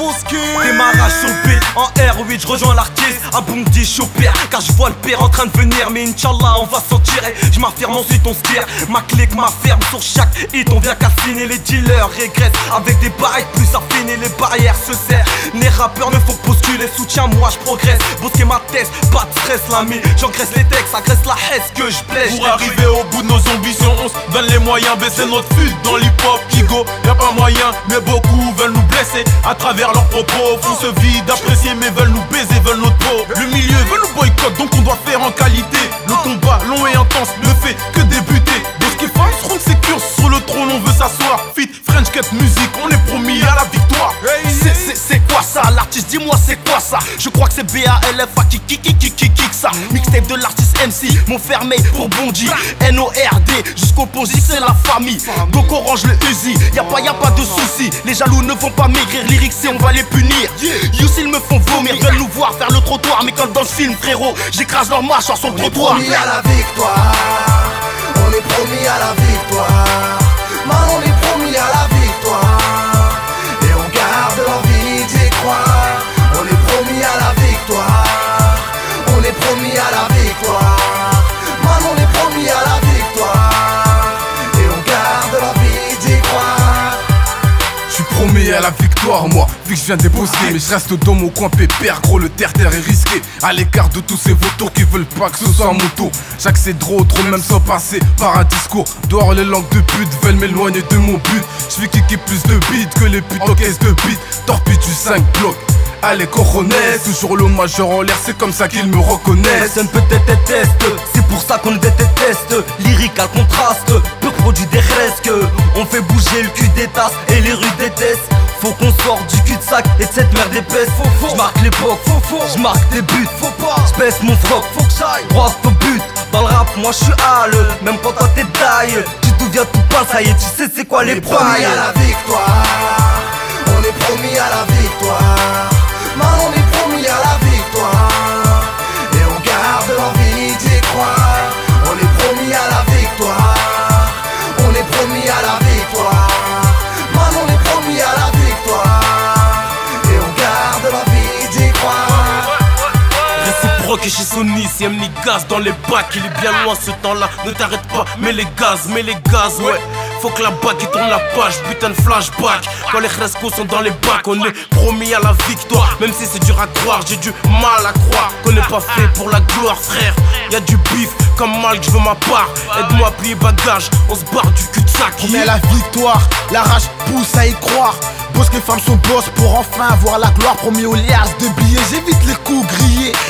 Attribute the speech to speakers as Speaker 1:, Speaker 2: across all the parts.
Speaker 1: Bosque
Speaker 2: Démarrage sur le beat en R8 je rejoins l'artiste. À Bondy j'opère car je vois le père en train de venir. Mais Inch'Allah on va s'en tirer. Je m'affirme ensuite on se tire. Ma clique ma ferme sur chaque hit On vient calciner les dealers régressent Avec des barrettes plus affinées Les barrières se serrent. Les rappeurs ne font que postuler. Soutiens moi je progresse. Bosquer ma tête pas de stress l'ami. J'engraisse les textes agresse la haisse que je blesse
Speaker 1: Pour arriver au bout de nos ambitions On se donne les moyens. Baisser notre fut dans l'hip-hop Kigo y'a pas moyen mais beaucoup veulent blesser À travers leurs propos. Font ce vide d'apprécier mais veulent nous baiser veulent notre peau Le milieu veut nous boycott donc on doit faire en qualité. Le combat long et intense
Speaker 3: c'est quoi ça. Je crois que c'est BALFA qui qui qui qui qui kick ça. Mixtape de l'artiste MC Mon fermé pour Bondi. N-O-R-D jusqu'au Ponzi c'est la famille. Donc orange le Uzi Y'a pas y'a pas de soucis Les jaloux ne vont pas maigrir Lyrics et on va les punir. Youss ils me font vomir Veulent nous voir faire le trottoir. Mais comme dans le film frérot J'écrase leur mâchoire sur le trottoir.
Speaker 4: promis à la victoire. On est promis à la victoire. À la victoire,
Speaker 5: moi, vu que je viens débosser. Mais je reste dans mon coin pépère, gros, le terre-terre est risqué. À l'écart de tous ces vautours qui veulent pas que ce soit mon tour. J'accède trop, trop, même sans passer par un discours. Dehors, les langues de pute veulent m'éloigner de mon but. Je kicker plus de beats que les putes en caisse de beats. Torpille du 5 blocs. Allez, coronets, toujours le majeur en l'air, c'est comme ça qu'ils me reconnaissent.
Speaker 2: Personne peut-être déteste, c'est pour ça qu'on déteste. Lyrique à contraste, pur produit des restes. On fait bouger le cul des tasses et de cette merde épaisse. Je marque l'époque, je marque des buts. Je baisse mon froc, faut que j'aille droit au but. Dans le rap, moi je suis hale, même quand toi t'es taille. Tu te souviens tout pas, ça y est, tu sais c'est quoi les
Speaker 4: promis
Speaker 2: pailles.
Speaker 4: à la victoire. Et
Speaker 1: chez Sony, si aime les gaz dans les bacs, il est bien loin ce temps-là. Ne t'arrête pas, mets les gaz, mets les gaz, ouais. Faut que la bague tourne la page, putain de flashback. Quand les frescos sont dans les bacs, on est promis à la victoire. Même si c'est dur à croire, j'ai du mal à croire qu'on n'est pas fait pour la gloire, frère. Y a du bif comme mal que je veux ma part. Aide-moi à plier bagage, on se barre du cul-de-sac.
Speaker 6: On est à la victoire, la rage pousse à y croire. Boss que femmes sont boss pour enfin avoir la gloire. Promis aux liasses de billets, j'évite les coups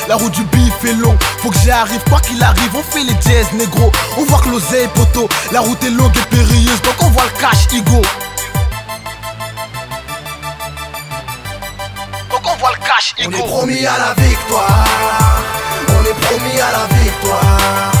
Speaker 6: La route du bif est longue, faut que j'y arrive. Quoi qu'il arrive, on fait les jazz négro. On voit que l'oseille poteau, la route est longue et périlleuse, donc on voit le cash ego. Donc on voit le cash
Speaker 4: On est
Speaker 6: ego.
Speaker 4: promis à la victoire. On est promis à la victoire.